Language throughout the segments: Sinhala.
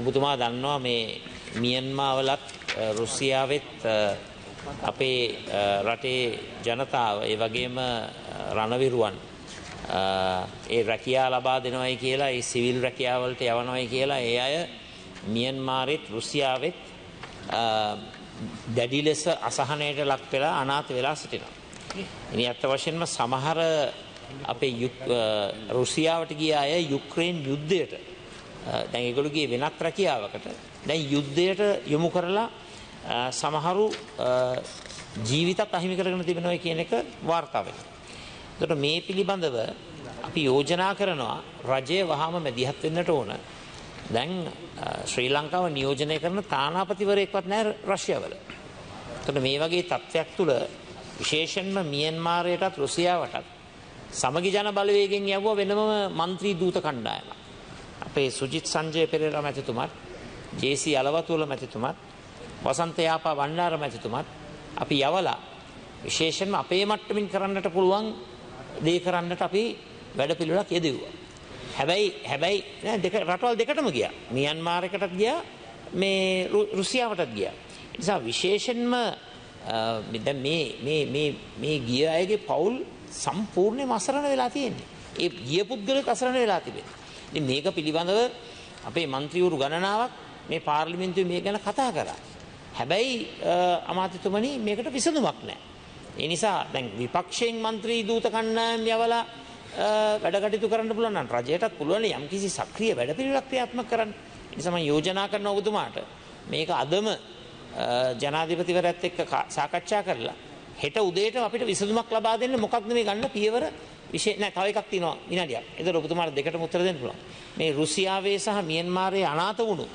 ඔබතුමා දන්නවා මේ මියන්මාවලත් රුසියාවෙත් අපේ රටේ ජනතාව ඒ වගේම රණවිරුවන් ඒ රැකියා ලබා දෙනවයි කියලා ඒ සිවිල් රැකියාවලට යවනවයි කියලා ඒ අය මියන්මාරෙත් රුසියාවෙත් දැඩි ලෙස අසහනයට ලක් වෙලා අනාත වෙලා සිටිනවා. ඉනි අත්ත වශයෙන්ම සමහර අපේ රුසියාවට ගිය අය යුක්‍රේන් යුද්ධයට දැන් ඒගොල්ලෝගේ වෙනත් රැකියාවකට දැන් යුද්ධයට යොමු කරලා සමහරු ජීවිතත් අහිමි කරගෙන තිබෙනවා කියන එක වාර්තා වෙනවා. එතකොට මේ පිළිබඳව අපි යෝජනා කරනවා රජය වහාම මැදිහත් වෙන්නට ඕන. දැන් ශ්‍රී ලංකාව නියෝජනය කරන තානාපතිවරයෙක්වත් නැහැ රෂ්‍යාවල. එතකොට මේ වගේ තත්ත්වයක් තුළ විශේෂයෙන්ම මියන්මාරයටත් රුසියාවටත් සමගි ජන බලවේගෙන් යවුව වෙනම මන්ත්‍රී දූත කණ්ඩායමක්. අපේ සුජිත් සංජය පෙරේරා මැතිතුමත් ජේසී අලවතුල මැතිතුමත් වසන්ත යාපා වණ්ඩාර මැතිතුමත් අපි යවලා විශේෂයෙන්ම අපේ මට්ටමින් කරන්නට පුළුවන් දේ කරන්නට අපි වැඩපිළිවෙලක් යෙදුවා. හැබැයි හැබැයි දෙක රටවල් දෙකටම ගියා. මියන්මාරයකටත් ගියා මේ රුසියාවටත් ගියා. නිසා විශේෂයෙන්ම දැන් මේ මේ මේ මේ ගිය අයගේ පවුල් සම්පූර්ණයෙන්ම අසරණ වෙලා තියෙන්නේ. ඒ ගිය පුද්ගලයෙක් අසරණ වෙලා තිබෙනවා. ඉතින් මේක පිළිබඳව අපේ മന്ത്രിවරු ගණනාවක් මේ පාර්ලිමේන්තුවේ මේ ගැන කතා කරා. හැබැයි අමාත්‍යතුමනි මේකට විසඳුමක් නැහැ. ඒ නිසා දැන් විපක්ෂයෙන් മന്ത്രി දූත කණ්ඩායම් යවලා වැඩ කටයුතු කරන්න පුළුවන් නම් රජයටත් පුළුවන් යම්කිසි සක්‍රීය වැඩපිළිවෙලක් ක්‍රියාත්මක කරන්න. ඒ නිසා මම යෝජනා කරන ඔබතුමාට මේක අදම ජනාධිපතිවරයාත් එක්ක සාකච්ඡා කරලා හෙට උදේට අපිට විසඳුමක් ලබා දෙන්න මොකක්ද මේ ගන්න පියවර විශේෂ නෑ තව එකක් තියෙනවා විනාඩියක්. ඒතර ඔබතුමාට දෙකටම උත්තර දෙන්න පුළුවන්. මේ රුසියාවේ සහ මියන්මාරයේ අනාථ වුණු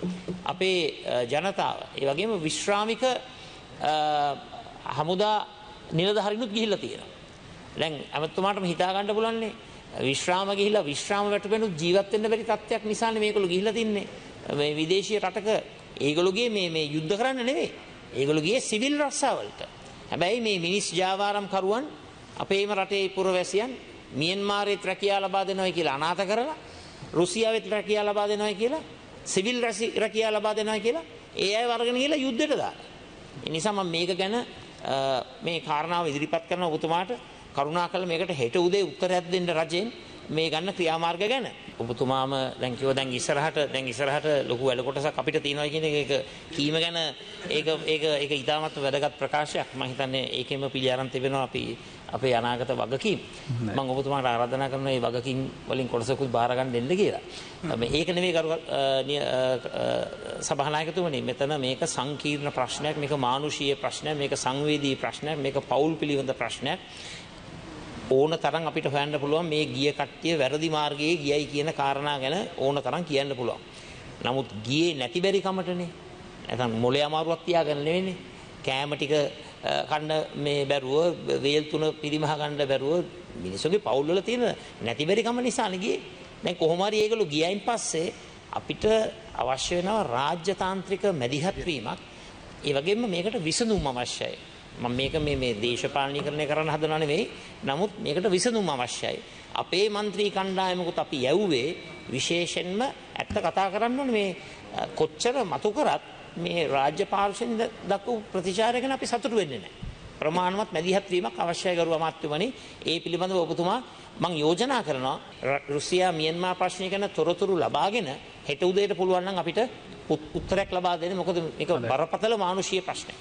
අපේ ජනතාව ඒ වගේම විශ්‍රාමික හමුදා නිලධාරිනුත් ගිහිල්ලා තියෙනවා. දැන් ඇමතුමාටම හිතා ගන්න පුළුවන්නේ විශ්‍රාම ගිහිල්ලා විශ්‍රාම වැටපෙනුත් ජීවත් වෙන්න බැරි තත්ත්වයක් නිසානේ මේගොල්ලෝ ගිහිල්ලා තින්නේ. මේ විදේශීය රටක ඒගොල්ලෝගේ මේ මේ යුද්ධ කරන්න නෙවෙයි. ඒගොල්ලෝ ගියේ සිවිල් රස්සාවලට. හැබැයි මේ මිනිස් ජාවාරම් කරුවන් අපේම රටේ පුරවැසියන් මියන්මාරෙත් රැකියා ලබා දෙනවා කියලා අනාථ කරලා රුසියාවෙත් රැකියා ලබා දෙනවා කියලා සිවිල් රැකියා ලබා දෙනවා කියලා ඒ අය වර්ගන කියලා යුද්ධයට දාලා. ඒ නිසා මම මේක ගැන මේ කාරණාව ඉදිරිපත් කරන ඔබතුමාට කරුණාකරලා මේකට හෙට උදේ උත්තරයක් දෙන්න රජෙන් මේ ගන්න ක්‍රියාමාර්ග ගැන. ඔබතුමාම දැන් කිව්ව දැන් ඉස්සරහට දැන් ඉස්සරහට ලොකු වැඩ කොටසක් අපිට තියෙනවා කියන එක කීම ගැන ඒක ඒක ඒක ඉතාමත් වැදගත් ප්‍රකාශයක්. මම හිතන්නේ ඒකෙම පිළි අරන් තිබෙනවා අපි අපේ අනාගත වගකීම්. මම ඔබතුමාට ආරාධනා කරනවා මේ වගකීම් වලින් කොටසකුත් බාර ගන්න දෙන්න කියලා. මේ ඒක නෙමෙයි කරු සභානායකතුමනි. මෙතන මේක සංකීර්ණ ප්‍රශ්නයක් මේක මානුෂීය ප්‍රශ්නයක් මේක සංවේදී ප්‍රශ්නයක් මේක පෞල් පිළිබඳ ප්‍රශ්නයක් ඕන තරම් අපිට හොයන්න පුළුවන් මේ ගිය කට්ටිය වැරදි මාර්ගයේ ගියයි කියන කාරණා ගැන ඕන තරම් කියන්න පුළුවන්. නමුත් ගියේ නැති බැරි කමටනේ. නැත්නම් මොලේ අමාරුවක් තියාගෙන නෙවෙන්නේ. කෑම ටික කන්න මේ බැරුව වේල් තුන පිරිමහ ගන්න බැරුව මිනිස්සුගේ පවුල් වල තියෙන නැති බැරි කම නිසානේ ගියේ. දැන් කොහොම හරි ඒගොල්ලෝ ගියයින් පස්සේ අපිට අවශ්‍ය වෙනවා රාජ්‍යතාන්ත්‍රික මැදිහත් වීමක්. ඒ වගේම මේකට විසඳුම් අවශ්‍යයි. මම මේක මේ මේ දේශපාලනීකරණය කරන්න හදනව නෙවෙයි. නමුත් මේකට විසඳුම් අවශ්‍යයි. අපේ മന്ത്രി කණ්ඩායමකුත් අපි යවුවේ විශේෂයෙන්ම ඇත්ත කතා කරන්න ඕනේ මේ කොච්චර මතු කරත් මේ රාජ්‍ය පාර්ශ්වයෙන් දක්වපු ප්‍රතිචාරය ගැන අපි සතුටු වෙන්නේ නැහැ. ප්‍රමාණවත් මැදිහත් වීමක් අවශ්‍යයි ගරු අමාත්‍යවනි. ඒ පිළිබඳව ඔබතුමා මම යෝජනා කරනවා රුසියා මියන්මා ප්‍රශ්නය ගැන තොරතුරු ලබාගෙන හෙට උදේට පුළුවන් නම් අපිට උත්තරයක් ලබා දෙන්න. මොකද මේක බරපතල මානුෂීය ප්‍රශ්නයක්.